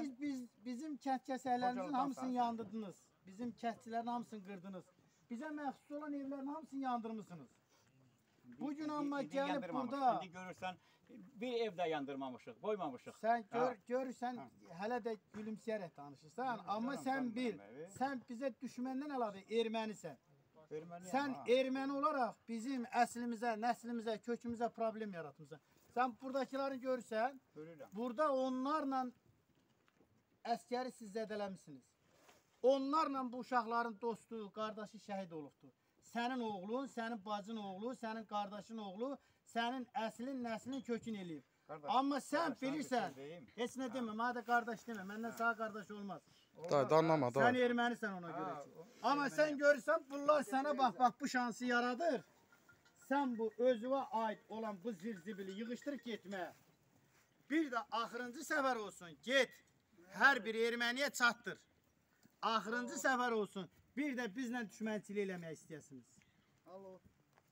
Siz biz bizim kənd kəsərlərimizin Qocalıdan hamısını sağ- yandırdınız. Bizim kəndçilərin hamısını qırdınız. Bizə məxsus olan evlərin hamısını yandırmısınız. Bugün amma İndi gəlib yandırmamışıq. burada İndi görürsən bir evdə yandırmamışıq, qoymamışıq. sən gör, Ha. görürsən hələ də gülümsəyərək danışırsan, amma sən danışıram bil, mən, evet. sən bizə düşməndən əlavə ermənisən. Erməniyəm, Sən ha. erməni olaraq bizim əslimizə, nəslimizə, kökümüzə problem yaratmısan. Sən buradakiləri görsən, Görürəm. burada onlarla əskəri siz zədələmisiniz. Onlarla bu uşaqların dostu, qardaşı şəhid olubdur. Sənin oğlun, sənin bacın oğlu, sənin qardaşın oğlu, sənin əslin, nəslin kökün eləyib. Qardaş, Amma sən bilirsən, heç nə demə, mənə də qardaş demə, məndən sağ qardaş olmaz. Dayı danlama Sən dayı. ermənisən ona görə ki. Amma sən görürsən bunlar sənə bax bax bu şansı yaradır. Sən bu özünə aid olan bu zirzibili yığışdırıb getmə. Bir də axırıncı səfər olsun, get. Hər bir erməniyə çatdır. Axırıncı səfər olsun. Bir də bizlə düşmənçilik eləmək istəyəsiniz.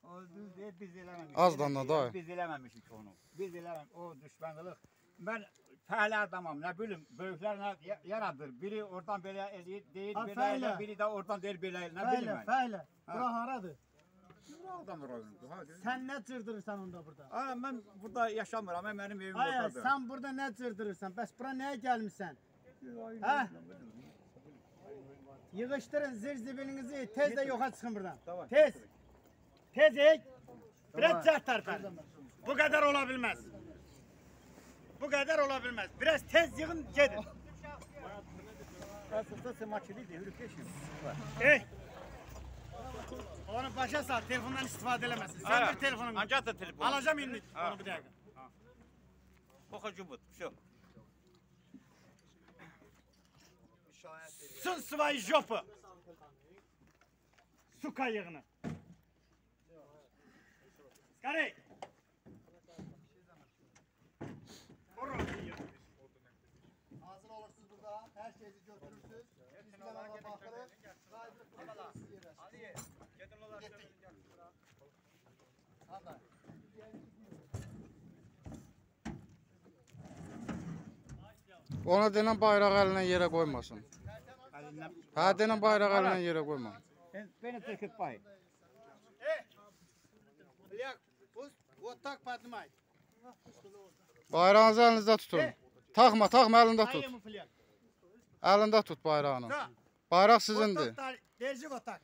O düz deyil, biz eləməmişik. Az Elə danla, deyil, dayı. Biz eləməmişik onu. Biz eləməmişik. O düşmənçilik. Mən fəhlə adamam, nə bilim, böyüklər nə ya- yaradır. Biri oradan belə eləyir, deyir Ha, belə elə, biri də oradan deyir belə, nə bilim Fəhlə, mən. fəhlə. Bura haradır? Oradan rayondur. Ha, düz- Sən nə cırdırırsan onda burada? Aa, mən burada yaşamıram, mən mənim evim oradadır. sən burada nə cırdırırsan? Bəs bura nəyə gəlmisən? Ha? Yığıştırın zirzibilinizi tez de yoka çıkın buradan. Tamam. Tez. Tez ek. Biraz cah tartar. Bu kadar olabilmez. Bu kadar olabilmez. Biraz tez yığın gidin. Oh. Aslında maçı değil de Onu başa sal. Telefondan istifade edemezsin. Sen bir telefonum. Amca da telefon. Alacağım indi. Onu bir dakika. Kokucu bu. Şu. Şey Сын свои жопы. Сука yığını. Скорей. Hazır olursunuz burada. Her şeyi götürürsünüz. Biz beraber bakarız. Hadi. Ona denən bayraq əlinə yerə qoymasın. Ona denen bayrak eline yere koymasın. Ha denen bayrak eline yere koyma. Beni tırkıt bay. Bayrağınızı elinizde tutun. Takma takma elinde tut. Elinde tut bayrağını. Bayrak sizindir. Derci batak.